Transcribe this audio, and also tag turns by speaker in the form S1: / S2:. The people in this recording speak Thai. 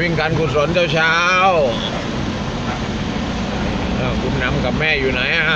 S1: วิ่งการกุศลเช้าเช้าคุณน้ำกับแม่อยู่ไหนอะ